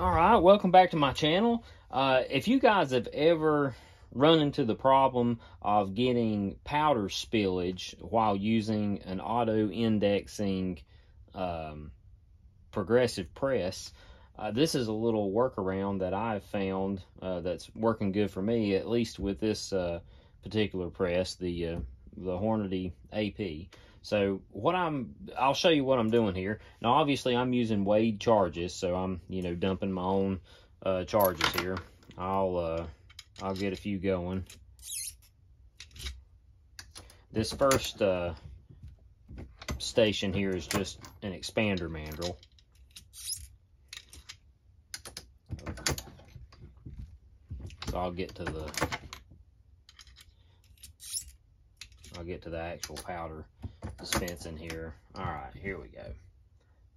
All right, welcome back to my channel. Uh, if you guys have ever run into the problem of getting powder spillage while using an auto indexing um, progressive press, uh, this is a little workaround that I've found uh, that's working good for me, at least with this uh, particular press, the uh, the Hornady AP. So what I'm, I'll show you what I'm doing here. Now, obviously, I'm using weighed charges, so I'm, you know, dumping my own uh, charges here. I'll, uh, I'll get a few going. This first uh, station here is just an expander mandrel. So I'll get to the I'll get to the actual powder dispensing here. All right, here we go.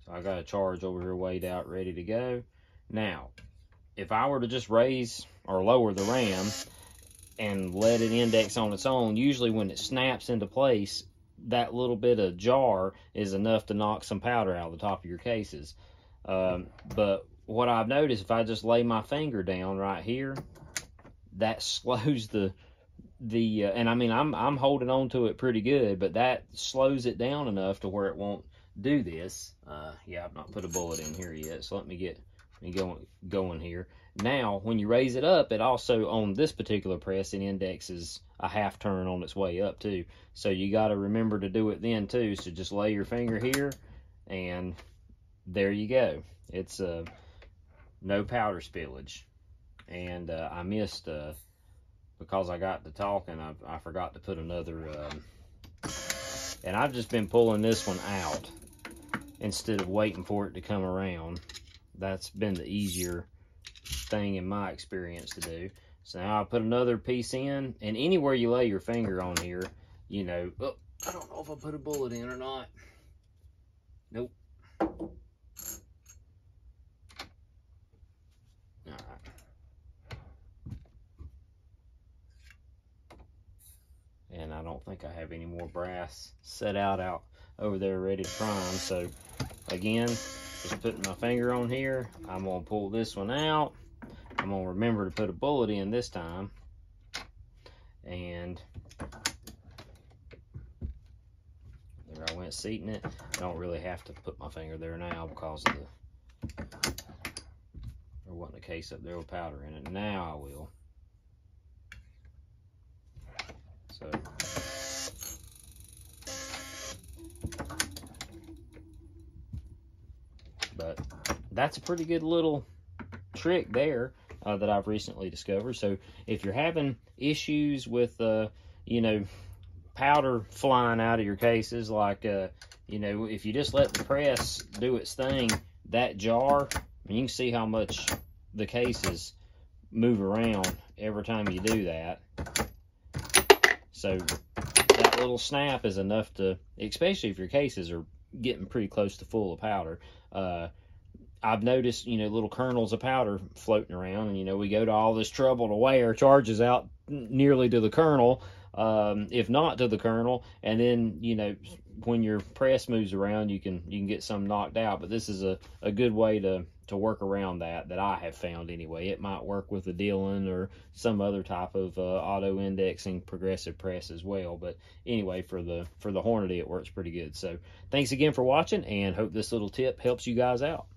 So I got a charge over here weighed out, ready to go. Now, if I were to just raise or lower the ram and let it index on its own, usually when it snaps into place, that little bit of jar is enough to knock some powder out of the top of your cases. Um, but what I've noticed, if I just lay my finger down right here, that slows the the uh, and I mean I'm I'm holding on to it pretty good, but that slows it down enough to where it won't do this. Uh, yeah, I've not put a bullet in here yet, so let me get me going going here. Now, when you raise it up, it also on this particular press it indexes a half turn on its way up too. So you got to remember to do it then too. So just lay your finger here, and there you go. It's uh, no powder spillage, and uh, I missed. Uh, because I got to talking, I, I forgot to put another, um, and I've just been pulling this one out instead of waiting for it to come around. That's been the easier thing in my experience to do. So now I put another piece in, and anywhere you lay your finger on here, you know, oh, I don't know if I put a bullet in or not. Nope. and I don't think I have any more brass set out out over there ready to prime. So again, just putting my finger on here. I'm gonna pull this one out. I'm gonna remember to put a bullet in this time. And there I went seating it. I don't really have to put my finger there now because of the there wasn't a case up there with powder in it. Now I will. So but that's a pretty good little trick there uh, that I've recently discovered. So if you're having issues with, uh, you know, powder flying out of your cases, like, uh, you know, if you just let the press do its thing, that jar, you can see how much the cases move around every time you do that. So that little snap is enough to, especially if your cases are getting pretty close to full of powder. Uh, I've noticed, you know, little kernels of powder floating around, and you know, we go to all this trouble to weigh our charges out nearly to the kernel, um, if not to the kernel, and then you know, when your press moves around, you can you can get some knocked out. But this is a, a good way to to work around that that I have found anyway. It might work with the Dillon or some other type of uh, auto indexing progressive press as well. But anyway, for the for the Hornady, it works pretty good. So thanks again for watching, and hope this little tip helps you guys out.